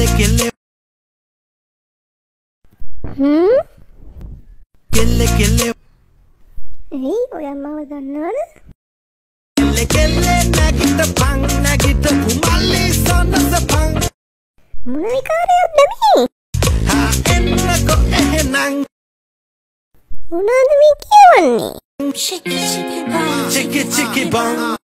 කෙල්ල කෙල්ල හ්ම් කෙල්ල කෙල්ල ඇයි ඔය අම්මව දන්නවද කෙල්ල කෙල්ල නැගිට පං නැගිට පුමල්ලි සොන්නස පං මොන විකාරයක්ද මේ හා එන්නකො එහෙනං මොනාද මේ කියවන්නේ චිකි චිකි බං